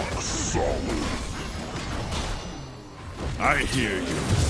Rock solid. I hear you.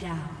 down.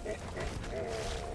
Ha ha ha!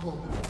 голову.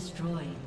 Destroyed.